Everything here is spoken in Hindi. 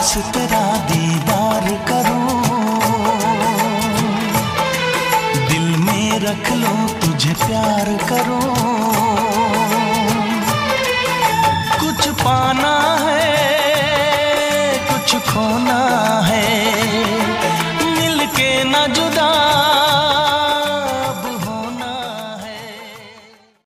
पास तेरा दीदार करूँ। दिल में रख लो, तुझे प्यार करूँ। कुछ पाना है, कुछ खोना है, मिलके ना जुदा